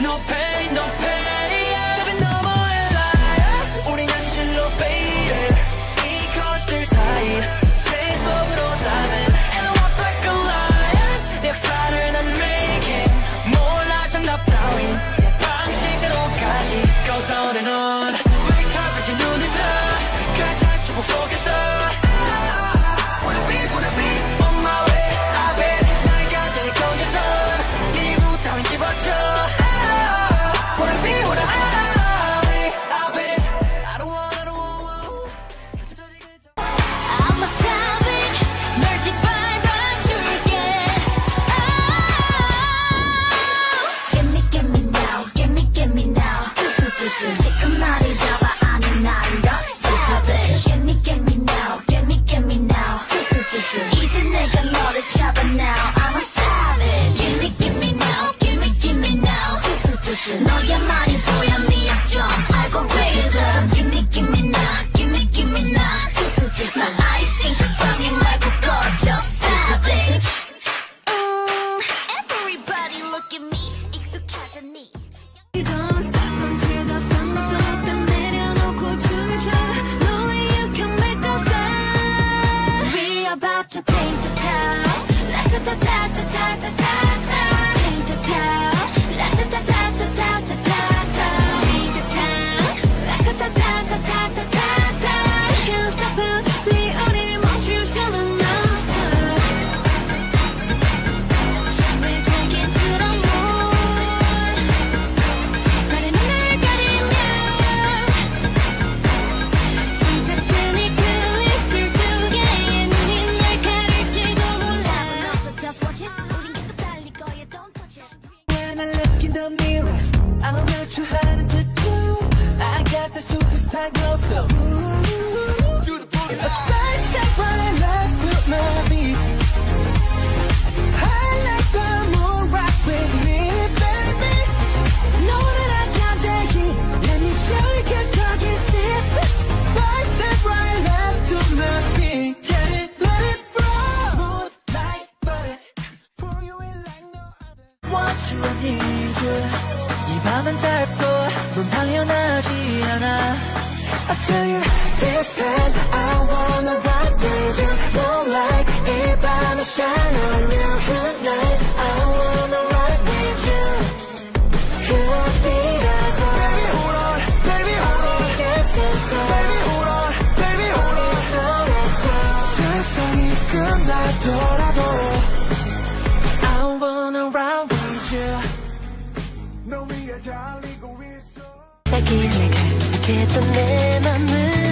No pain, 끝나더라도 I wanna run with you 너 위에 달리고 있어 새길래 간직했던 내 맘을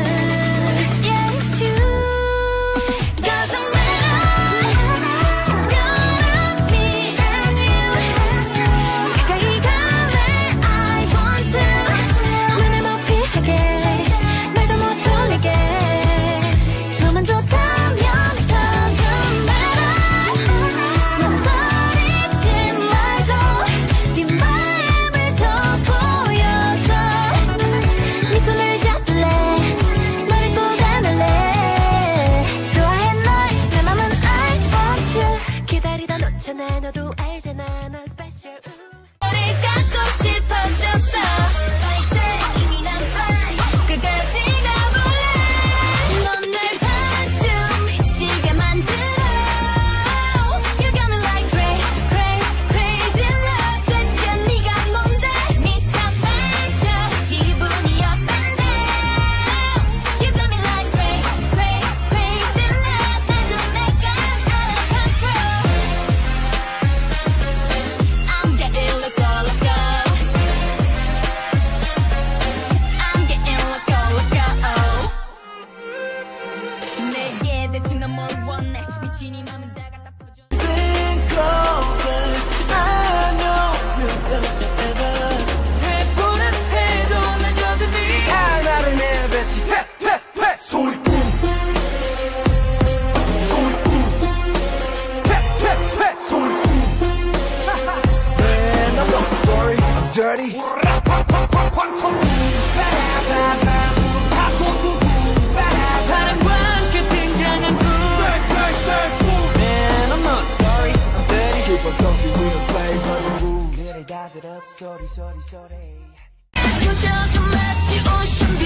sorry, sorry, sorry. 표정은 마치 오션뷰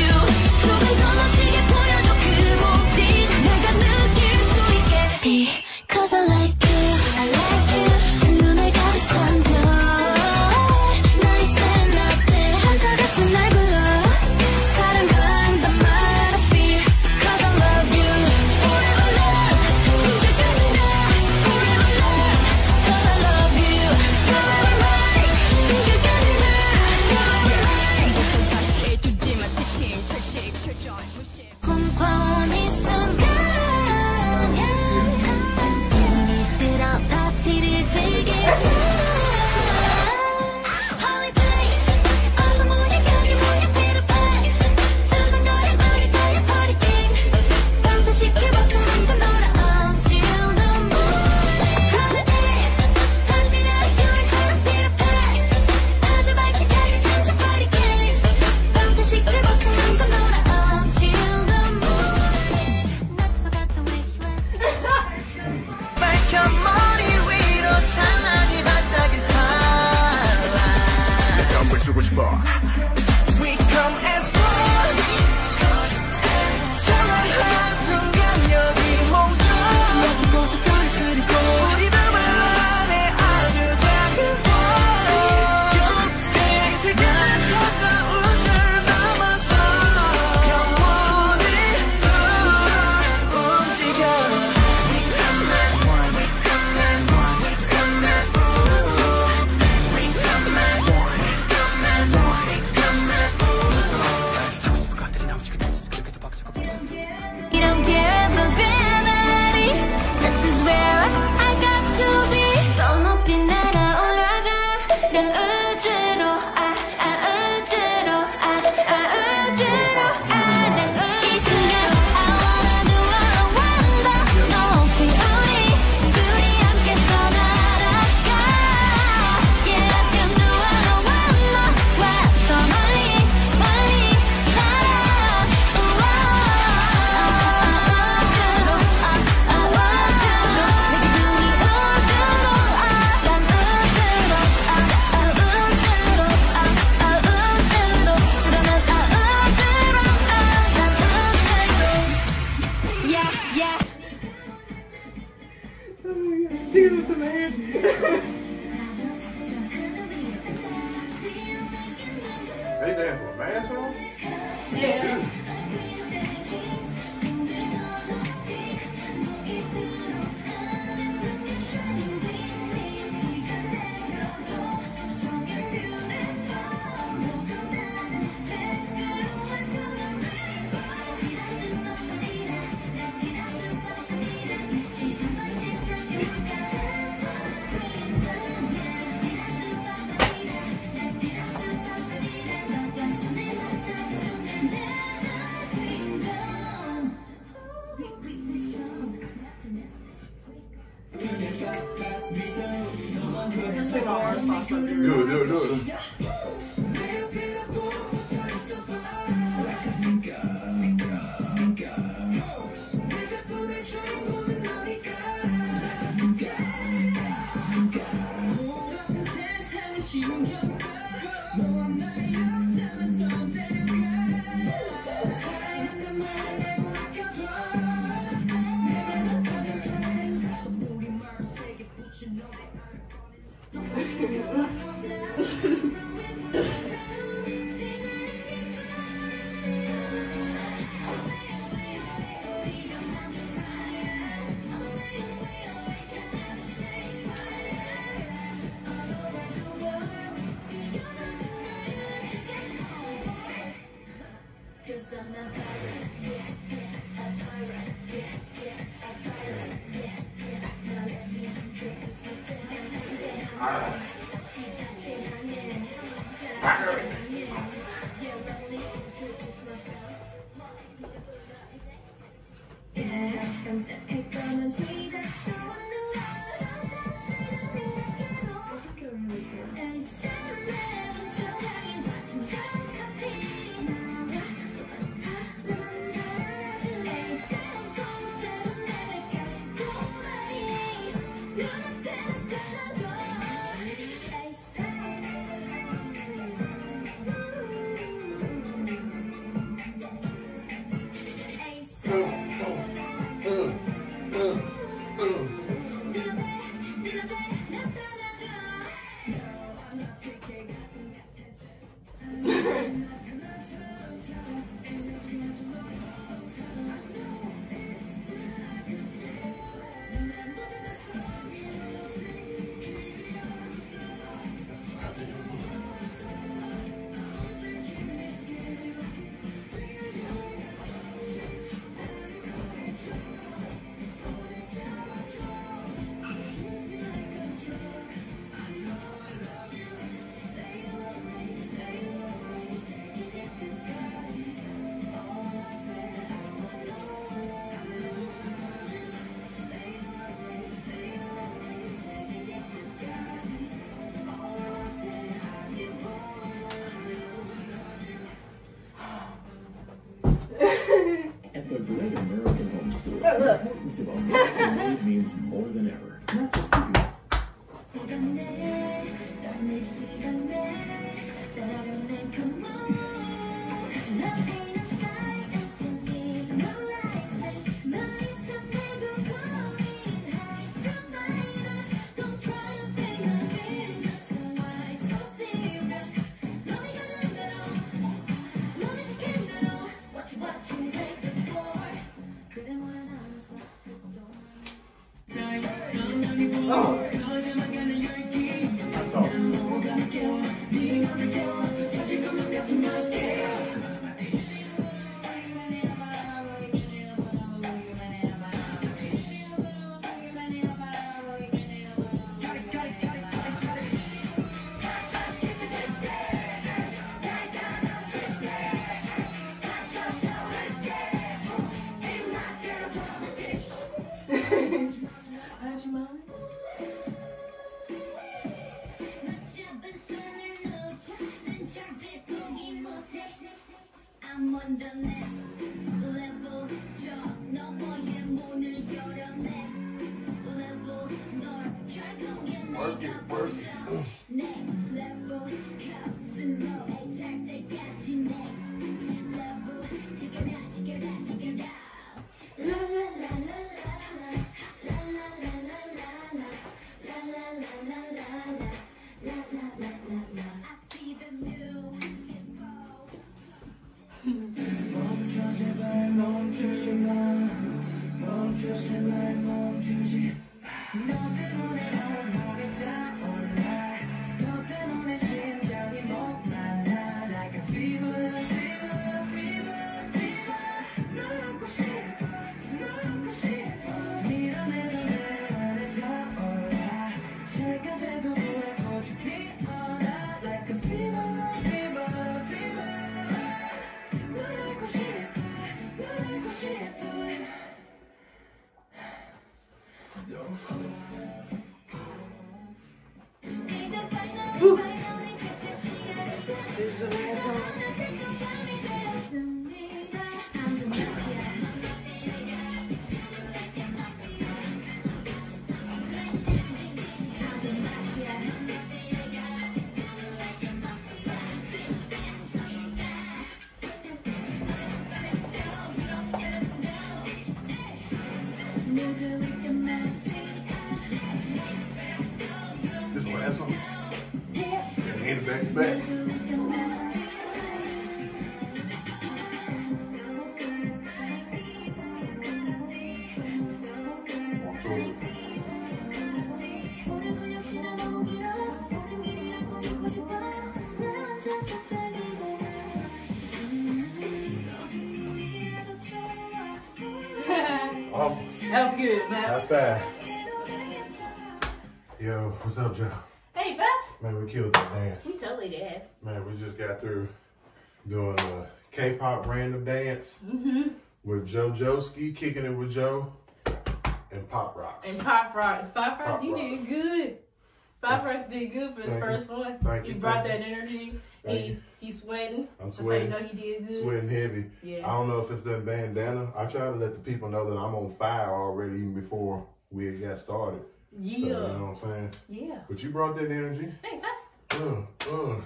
좁은 건너뛰게 보여줘 그 몸짓 내가 느낄 수 있게. Cause I like Amen. That was good, High Babs. five. Yo, what's up, Jo? Hey, Babs. Man, we killed that dance. We totally did. Man, we just got through doing a K-pop random dance Mm-hmm. with Jo Joski, kicking it with Jo, and Pop Rocks. And Pop Rocks. Pop Rocks, Pop you Rocks. did good. Pop Rocks did good for his Thank you. first one. Thank he you, brought thank that energy. Thank he he's sweating. I'm That's how sweating. you know he did good. Sweating heavy. Yeah. I don't know if it's that bandana. I try to let the people know that I'm on fire already even before we had got started. So, you Yeah. know what I'm saying? Yeah. But you brought that energy. Thanks, Babs. Uh, uh,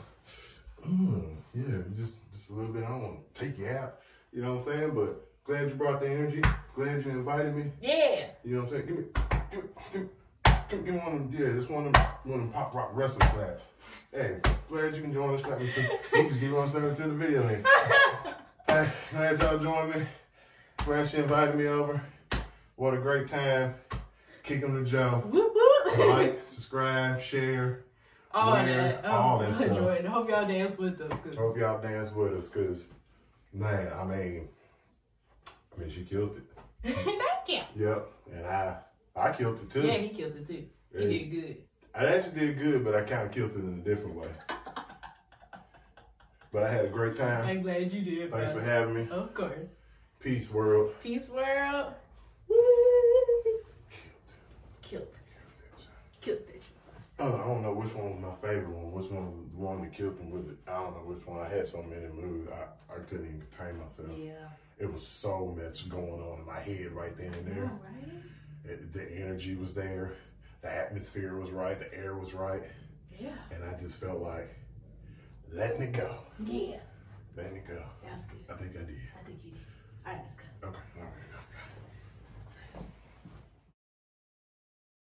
uh, yeah, just just a little bit. I don't want to take you out. You know what I'm saying? But glad you brought the energy. Glad you invited me. Yeah. You know what I'm saying? Give me, give me, give me, give one of them. Yeah, this one of them, one of them pop rock wrestling slaps. Hey, glad you can join us. Slap me to. You just give on slapping to the video then. hey, glad y'all joined me. Glad she invited me over. What a great time. Kicking the Joe. Whoop whoop. Like, subscribe, share. all Where? that. Oh, all Oh, that stuff. Jordan. Hope y'all dance with us. 'cause- Hope y'all dance with us, cause man, I mean, I mean, she killed it. Thank you. Yep, and I, I killed it too. Yeah, he killed it too. He Hey. did good. I actually did good, but I kind of killed it in a different way. but I had a great time. I'm glad you did. Thanks for having me. Of course. Peace, world. Peace world. Killed. Killed it. Uh, I don't know which one was my favorite one. Which one was the one that killed him with it? I don't know which one. I had so many moves. I, I couldn't even contain myself. Yeah. It was so much going on in my head right then and there. All right. The energy was there, the atmosphere was right, the air was right, Yeah. and I just felt like letting it go, Yeah. letting it go. That was good. I think I did. I think you did. All right, let's go. Okay, all right.